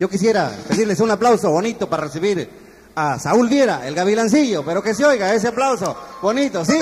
Yo quisiera pedirles un aplauso bonito para recibir a Saúl Viera, el gavilancillo, pero que se oiga ese aplauso bonito, ¿sí?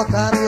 tocar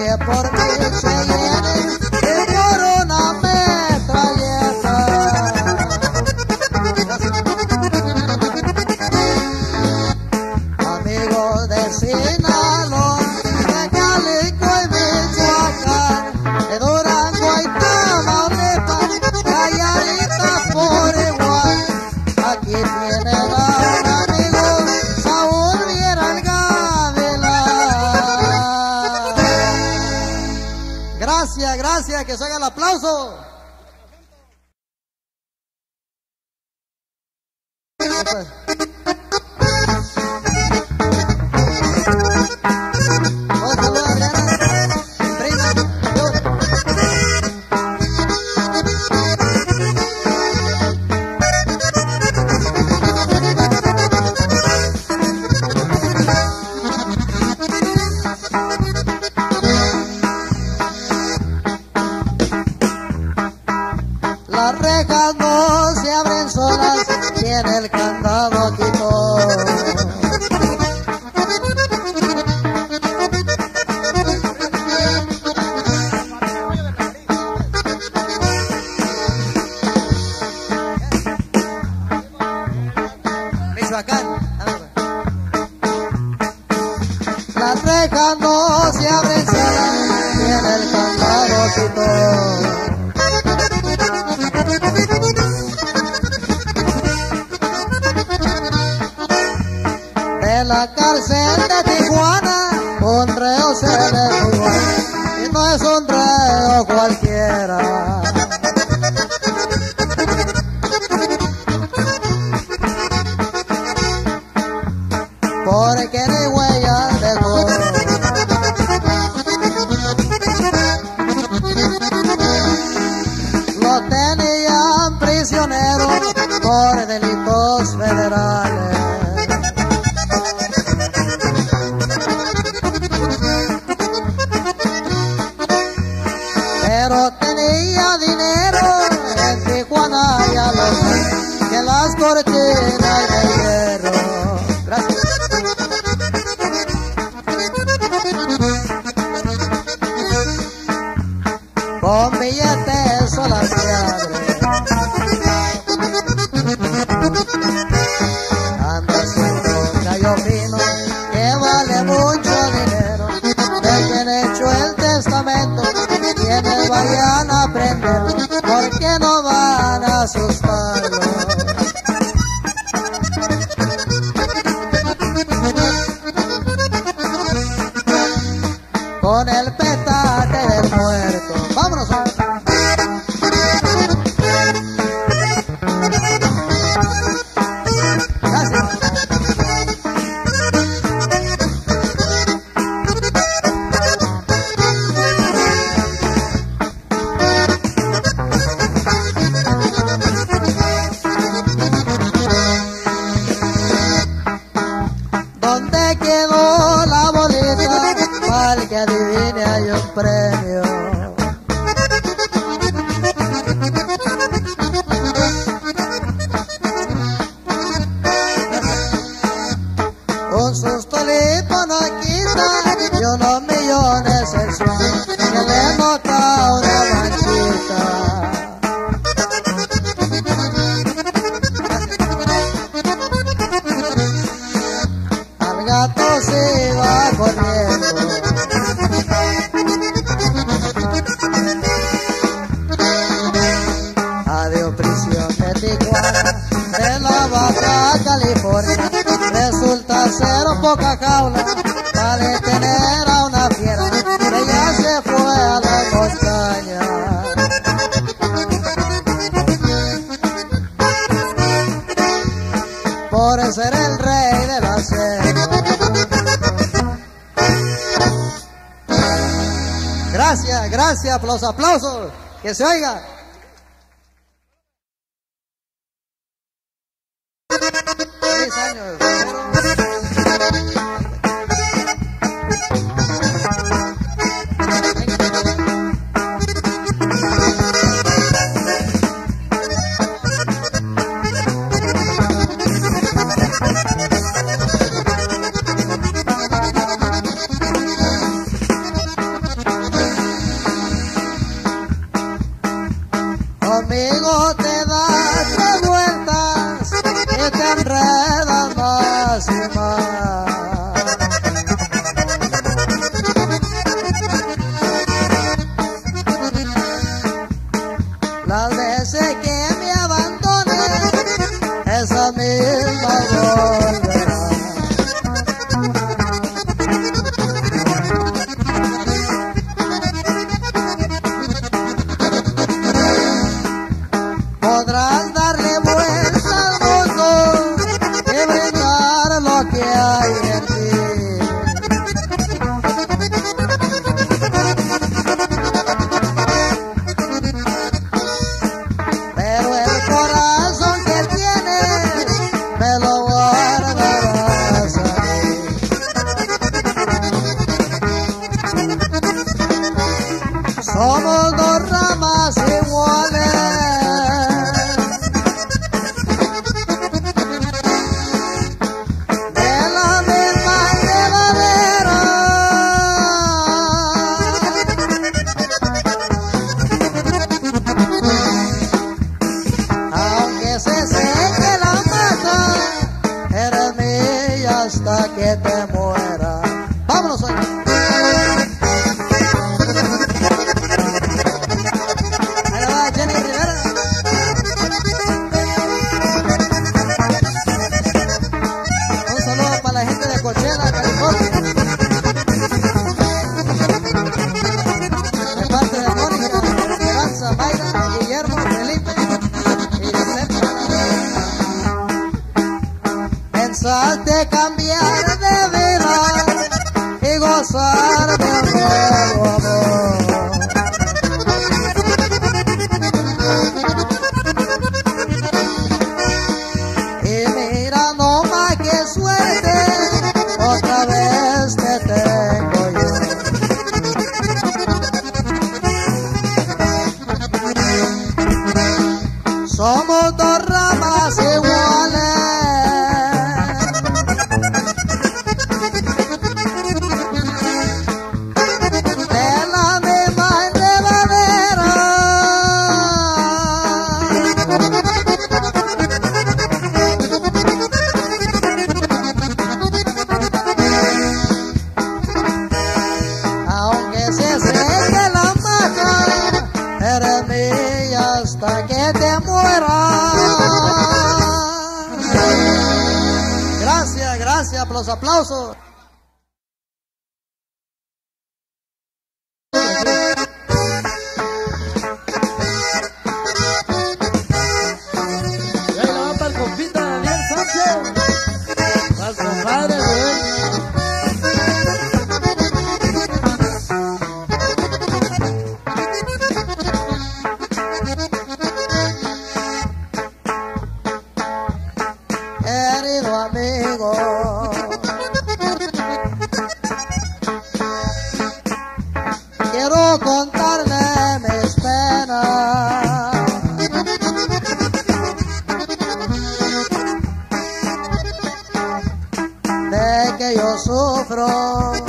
Ahora que no away. Gracias, los aplausos. Que se oiga. aplausos. sufro.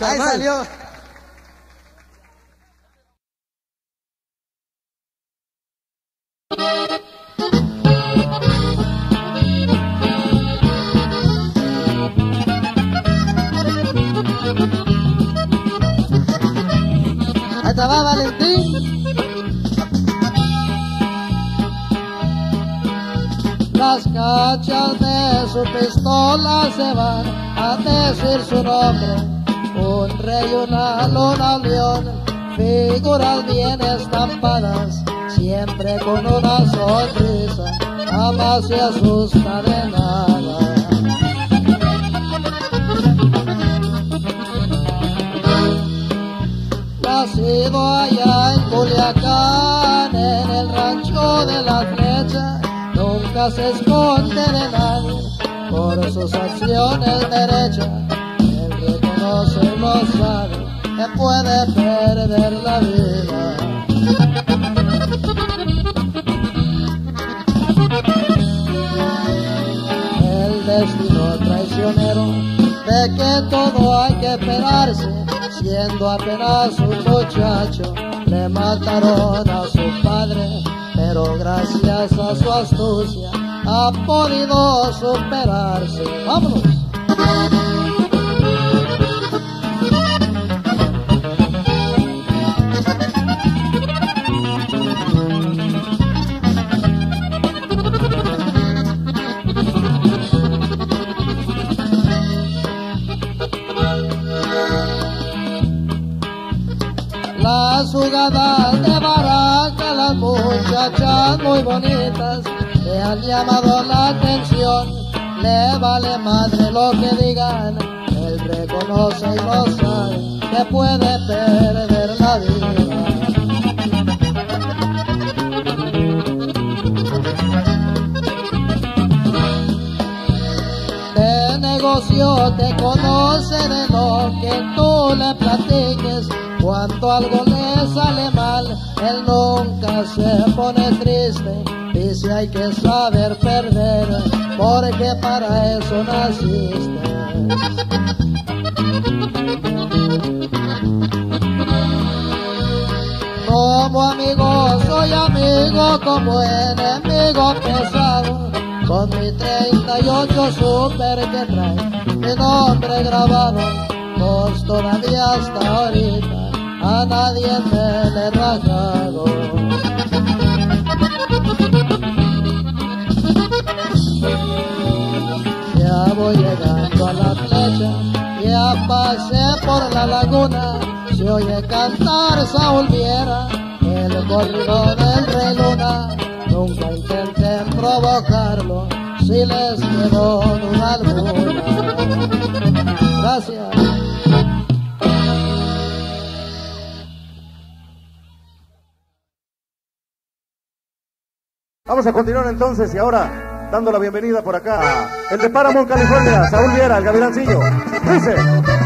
explicar figuras bien estampadas, siempre con una sonrisa, jamás se asusta de nada. Nacido allá en Culiacán, en el rancho de la flecha, nunca se esconde de nadie por sus acciones derechas, el que conoce no sabe que puede perder la vida. El destino traicionero de que todo hay que esperarse, siendo apenas un muchacho, le mataron a su padre, pero gracias a su astucia ha podido superarse. ¡Vámonos! Muy bonitas le han llamado la atención. Le vale madre lo que digan, él reconoce y lo sabe que puede perder la vida. De negocio te conoce de lo que tú le platiques. Cuando algo le sale mal, él nunca se pone triste. Dice hay que saber perder, porque para eso naciste. Como amigo soy amigo, como enemigo pesado. Con mi 38 super que trae mi nombre grabado, pues todavía hasta ahorita a nadie me le he rajado. Ya voy llegando a la flecha, ya pasé por la laguna, se oye cantar Saúl Viera, el corrido del rey Luna, nunca intenten provocarlo, si les quedó duda alguna. Gracias. Vamos a continuar entonces y ahora dando la bienvenida por acá. El de Paramount, California, Saúl Viera, el Gavilancillo. Dice.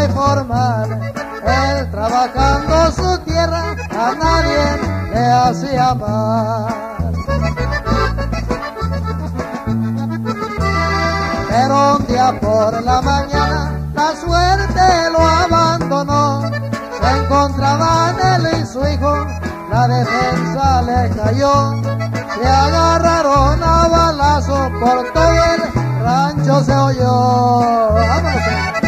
Y formal. Él trabajando su tierra, a nadie le hacía mal. Pero un día por la mañana la suerte lo abandonó. Se encontraban él y su hijo, la defensa le cayó. Se agarraron a balazo por todo el rancho se oyó. ¡Vámonos!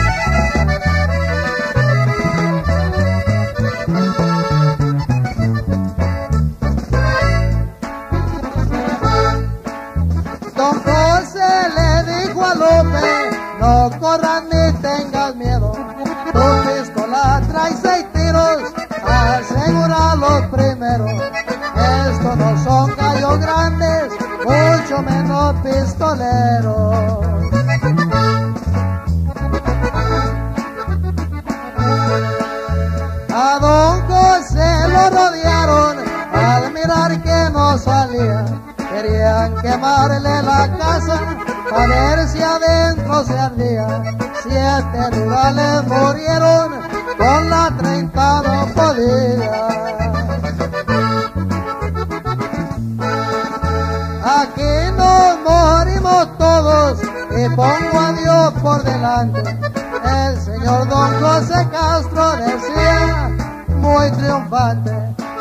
Asegúralo primero. Estos no son gallos grandes, mucho menos pistoleros. A don José lo rodearon al mirar que no salía. Querían quemarle la casa a ver si adentro se ardía. Siete rurales murieron, con la treinta no podía. y pongo a Dios por delante. El señor Don José Castro decía, muy triunfante,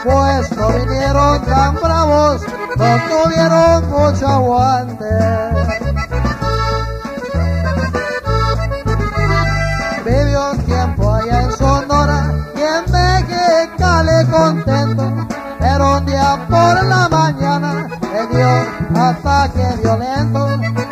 pues no vinieron tan bravos, no tuvieron mucho aguante. Vivió un tiempo allá en Sonora y en Mexicali contento, pero un día por la mañana le dio ataque violento.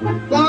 Bye.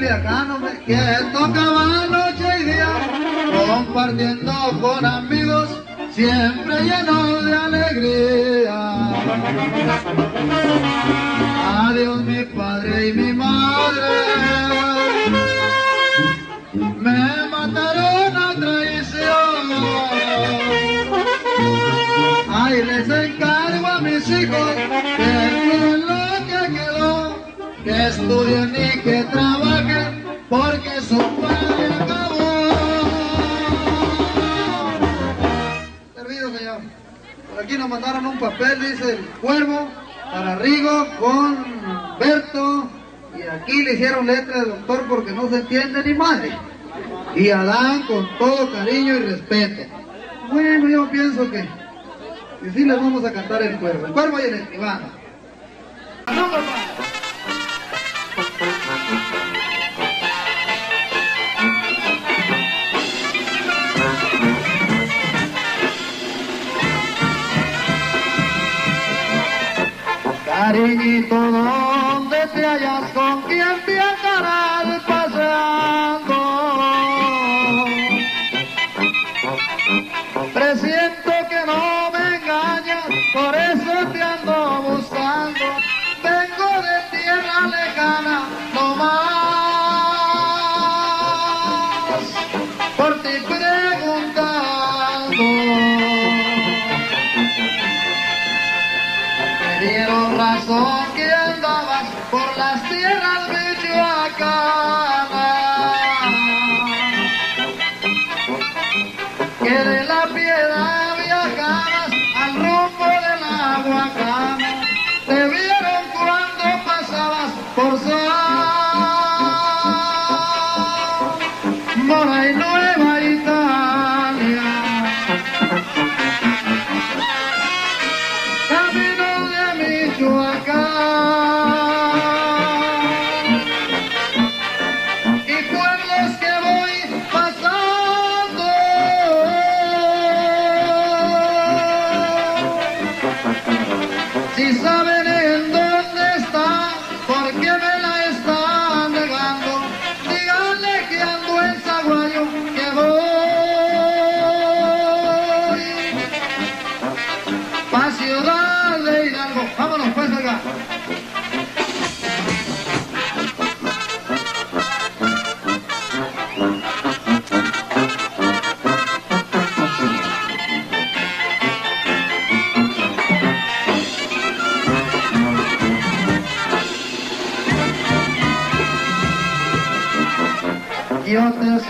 culiacano me quedo cada noche y día, compartiendo con amigos, siempre lleno de alegría. Adiós mi padre y mi madre, me mataron a traición. Ay, les encargo a mis hijos que lo que quedó que estudien y que trabajen. aquí nos mandaron un papel, dice el cuervo, para Rigo con Berto. Y aquí le hicieron letra del doctor porque no se entiende ni madre. Y Adán con todo cariño y respeto. Bueno, yo pienso que, que sí les vamos a cantar el cuervo. El cuervo y el escribano. cariñito donde te hayas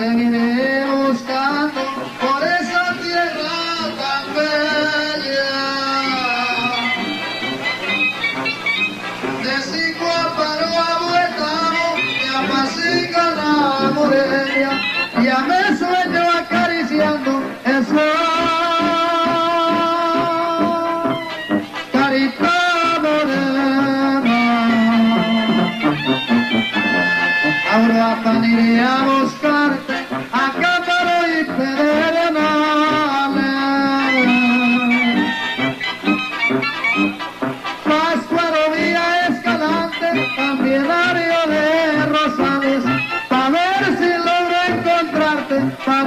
Yeah. Encontrarte para